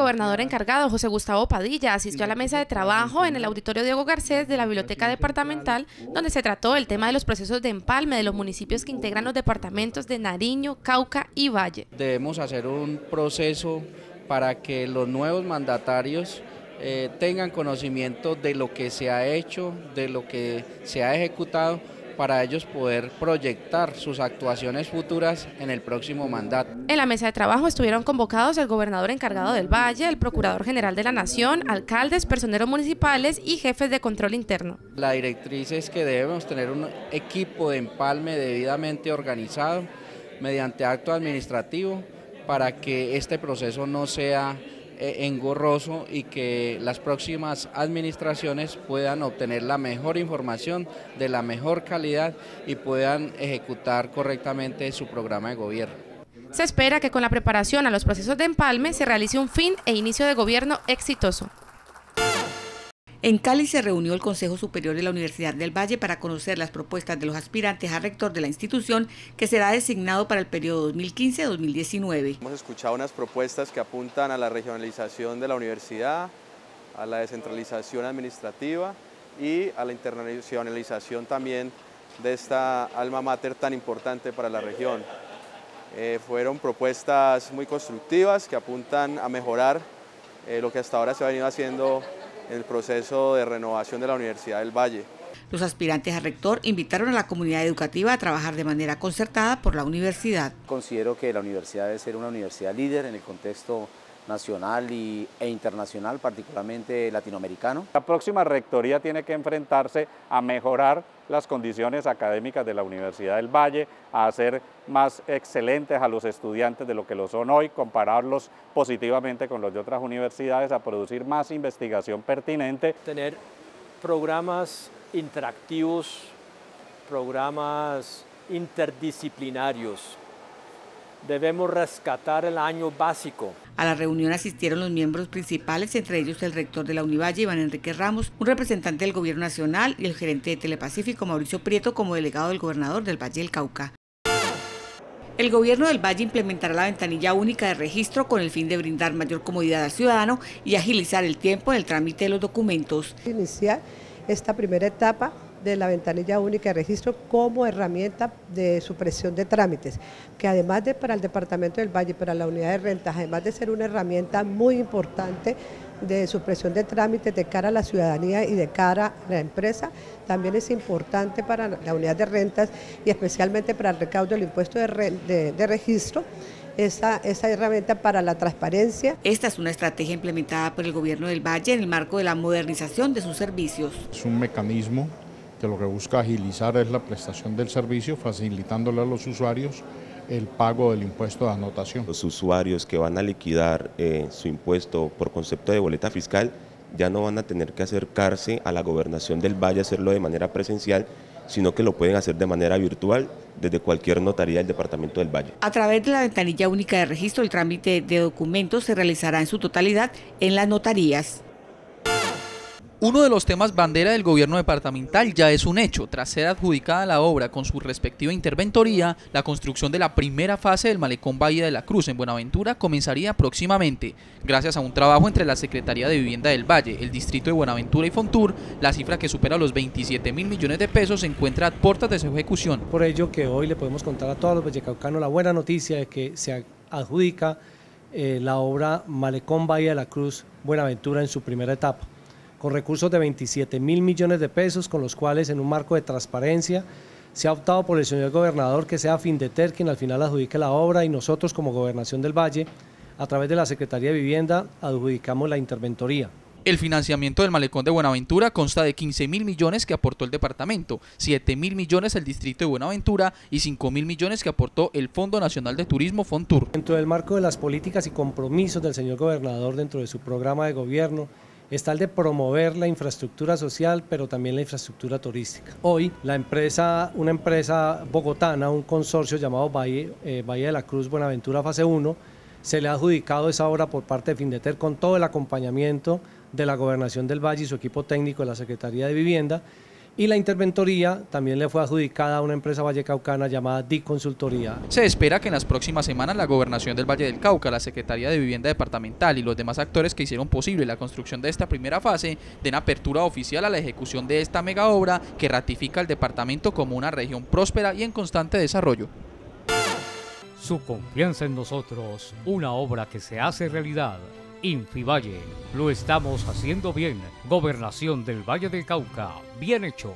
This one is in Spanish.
El gobernador encargado, José Gustavo Padilla, asistió a la mesa de trabajo en el auditorio Diego Garcés de la Biblioteca Departamental, donde se trató el tema de los procesos de empalme de los municipios que integran los departamentos de Nariño, Cauca y Valle. Debemos hacer un proceso para que los nuevos mandatarios eh, tengan conocimiento de lo que se ha hecho, de lo que se ha ejecutado para ellos poder proyectar sus actuaciones futuras en el próximo mandato. En la mesa de trabajo estuvieron convocados el gobernador encargado del Valle, el Procurador General de la Nación, alcaldes, personeros municipales y jefes de control interno. La directriz es que debemos tener un equipo de empalme debidamente organizado mediante acto administrativo para que este proceso no sea engorroso y que las próximas administraciones puedan obtener la mejor información de la mejor calidad y puedan ejecutar correctamente su programa de gobierno. Se espera que con la preparación a los procesos de empalme se realice un fin e inicio de gobierno exitoso. En Cali se reunió el Consejo Superior de la Universidad del Valle para conocer las propuestas de los aspirantes a rector de la institución que será designado para el periodo 2015-2019. Hemos escuchado unas propuestas que apuntan a la regionalización de la universidad, a la descentralización administrativa y a la internacionalización también de esta alma mater tan importante para la región. Eh, fueron propuestas muy constructivas que apuntan a mejorar eh, lo que hasta ahora se ha venido haciendo el proceso de renovación de la Universidad del Valle. Los aspirantes a rector invitaron a la comunidad educativa a trabajar de manera concertada por la universidad. Considero que la universidad debe ser una universidad líder en el contexto nacional e internacional, particularmente latinoamericano. La próxima rectoría tiene que enfrentarse a mejorar las condiciones académicas de la Universidad del Valle, a hacer más excelentes a los estudiantes de lo que lo son hoy, compararlos positivamente con los de otras universidades, a producir más investigación pertinente. Tener programas interactivos, programas interdisciplinarios debemos rescatar el año básico. A la reunión asistieron los miembros principales, entre ellos el rector de la Univalle, Iván Enrique Ramos, un representante del Gobierno Nacional y el gerente de Telepacífico, Mauricio Prieto, como delegado del gobernador del Valle del Cauca. El gobierno del Valle implementará la ventanilla única de registro con el fin de brindar mayor comodidad al ciudadano y agilizar el tiempo en el trámite de los documentos. Iniciar esta primera etapa de la ventanilla única de registro como herramienta de supresión de trámites, que además de para el Departamento del Valle, para la unidad de rentas, además de ser una herramienta muy importante de supresión de trámites de cara a la ciudadanía y de cara a la empresa, también es importante para la unidad de rentas y especialmente para el recaudo del impuesto de, de registro, esa, esa, herramienta para la transparencia. Esta es una estrategia implementada por el Gobierno del Valle en el marco de la modernización de sus servicios. Es un mecanismo que lo que busca agilizar es la prestación del servicio, facilitándole a los usuarios el pago del impuesto de anotación. Los usuarios que van a liquidar eh, su impuesto por concepto de boleta fiscal ya no van a tener que acercarse a la gobernación del valle a hacerlo de manera presencial, sino que lo pueden hacer de manera virtual desde cualquier notaría del Departamento del Valle. A través de la ventanilla única de registro, el trámite de documentos se realizará en su totalidad en las notarías. Uno de los temas bandera del gobierno departamental ya es un hecho. Tras ser adjudicada la obra con su respectiva interventoría, la construcción de la primera fase del malecón Valle de la Cruz en Buenaventura comenzaría próximamente. Gracias a un trabajo entre la Secretaría de Vivienda del Valle, el Distrito de Buenaventura y Fontur, la cifra que supera los 27 mil millones de pesos se encuentra a puertas de su ejecución. Por ello que hoy le podemos contar a todos los vallecaucanos la buena noticia de que se adjudica eh, la obra Malecón Valle de la Cruz Buenaventura en su primera etapa con recursos de 27 mil millones de pesos, con los cuales en un marco de transparencia se ha optado por el señor gobernador que sea Findeter quien al final adjudique la obra y nosotros como Gobernación del Valle, a través de la Secretaría de Vivienda, adjudicamos la interventoría. El financiamiento del malecón de Buenaventura consta de 15 mil millones que aportó el departamento, 7 mil millones el distrito de Buenaventura y 5 mil millones que aportó el Fondo Nacional de Turismo Fontur. Dentro del marco de las políticas y compromisos del señor gobernador dentro de su programa de gobierno, está el de promover la infraestructura social, pero también la infraestructura turística. Hoy, la empresa, una empresa bogotana, un consorcio llamado Valle, eh, de la Cruz Buenaventura Fase 1, se le ha adjudicado esa obra por parte de Findeter con todo el acompañamiento de la Gobernación del Valle y su equipo técnico de la Secretaría de Vivienda y la interventoría también le fue adjudicada a una empresa vallecaucana llamada DIC Consultoría. Se espera que en las próximas semanas la Gobernación del Valle del Cauca, la Secretaría de Vivienda Departamental y los demás actores que hicieron posible la construcción de esta primera fase den apertura oficial a la ejecución de esta mega obra que ratifica al departamento como una región próspera y en constante desarrollo. Su confianza en nosotros, una obra que se hace realidad. Infivalle, lo estamos haciendo bien. Gobernación del Valle del Cauca, bien hecho.